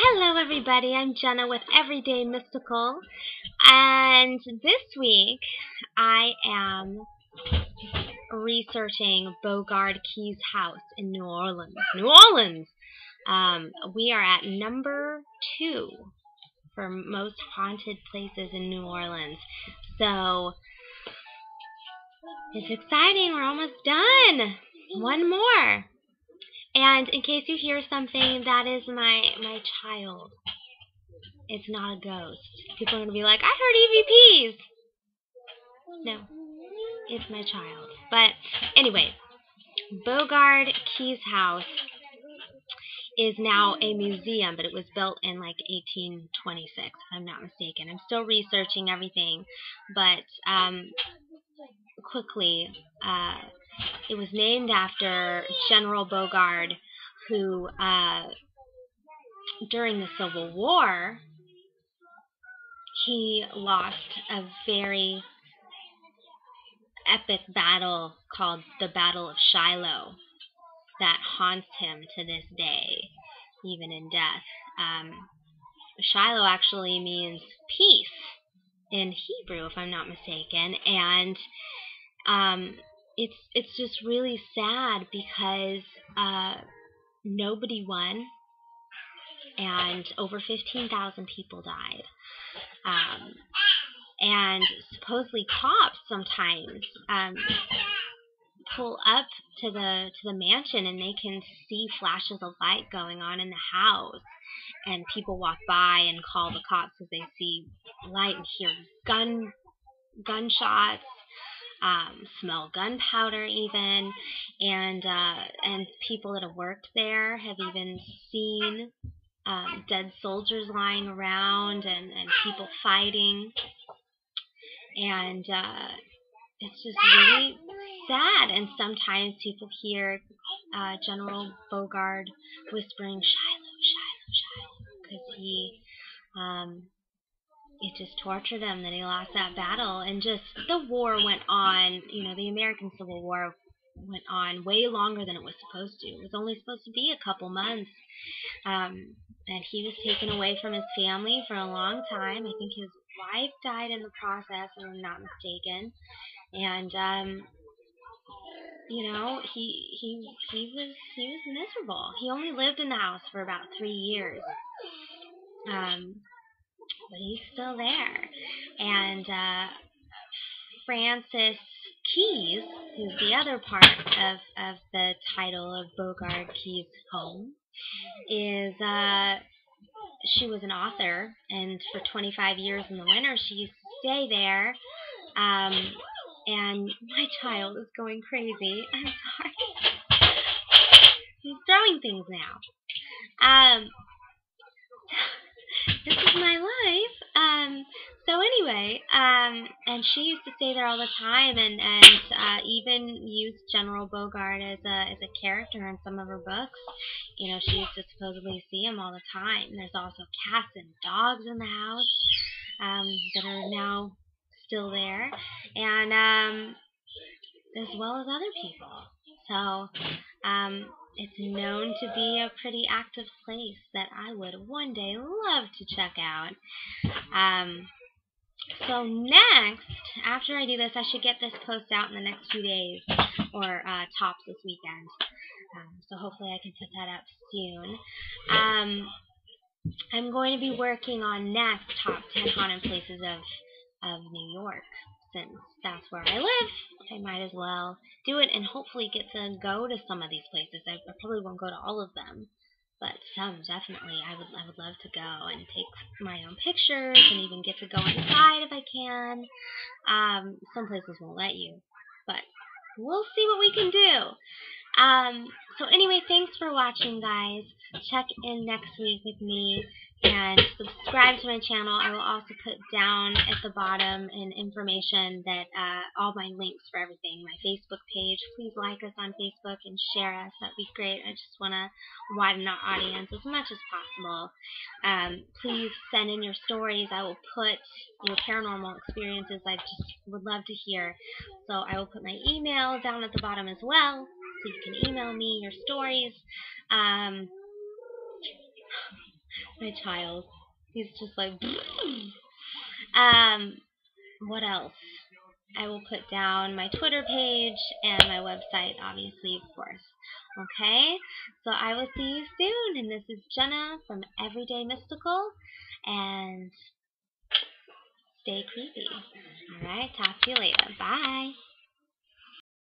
Hello everybody, I'm Jenna with Everyday Mystical and this week I am researching Beauregard Keyes House in New Orleans. New Orleans! Um, we are at number two for most haunted places in New Orleans. So, it's exciting, we're almost done! One more! And in case you hear something, that is my my child. It's not a ghost. People are gonna be like, I heard EVPs. No, it's my child. But anyway, Beauregard Keyes House is now a museum, but it was built in like 1826, if I'm not mistaken. I'm still researching everything, but um, quickly, uh, it was named after General Beauregard, who, uh, during the Civil War, he lost a very epic battle called the Battle of Shiloh that haunts him to this day, even in death. Um, Shiloh actually means peace in Hebrew, if I'm not mistaken, and um, it's it's just really sad because uh, nobody won, and over fifteen thousand people died. Um, and supposedly cops sometimes um, pull up to the to the mansion and they can see flashes of light going on in the house and people walk by and call the cops because they see light and hear gun gunshots um, smell gunpowder even, and uh, and people that have worked there have even seen um, dead soldiers lying around and, and people fighting, and uh, it's just really sad. And sometimes people hear uh, General Beauregard whispering Shiloh, Shiloh, Shiloh, because he um, it just tortured him that he lost that battle. And just the war went on you know the american civil war went on way longer than it was supposed to. It was only supposed to be a couple months. Um and he was taken away from his family for a long time. I think his wife died in the process if i'm not mistaken. And um you know he he he was he was miserable. He only lived in the house for about three years. Um but he's still there. And uh, Frances Keyes, who's the other part of, of the title of Beauregard Keyes' home, is uh, she was an author, and for 25 years in the winter, she used to stay there. Um, and my child is going crazy. I'm sorry. He's throwing things now. Um, this is my life. Um, so anyway, um, and she used to stay there all the time, and and uh, even used General Beauregard as a as a character in some of her books. You know, she used to supposedly see him all the time. There's also cats and dogs in the house um, that are now still there, and um, as well as other people. So um, it's known to be a pretty active place that I would one day love to check out. Um, so next, after I do this, I should get this post out in the next few days, or uh, tops this weekend. Um, so hopefully I can put that up soon. Um, I'm going to be working on next top 10 haunted places of of New York since that's where I live, I might as well do it and hopefully get to go to some of these places. I, I probably won't go to all of them, but some definitely I would I would love to go and take my own pictures and even get to go inside if I can. Um, some places won't let you, but we'll see what we can do. Um, so anyway, thanks for watching, guys. Check in next week with me and subscribe to my channel. I will also put down at the bottom an information that uh, all my links for everything, my Facebook page. Please like us on Facebook and share us. That'd be great. I just want to widen our audience as much as possible. Um, please send in your stories. I will put your paranormal experiences. I just would love to hear. So I will put my email down at the bottom as well. So you can email me your stories. Um, My child. He's just like. um, what else? I will put down my Twitter page and my website, obviously, of course. Okay? So I will see you soon. And this is Jenna from Everyday Mystical. And stay creepy. Alright, talk to you later. Bye.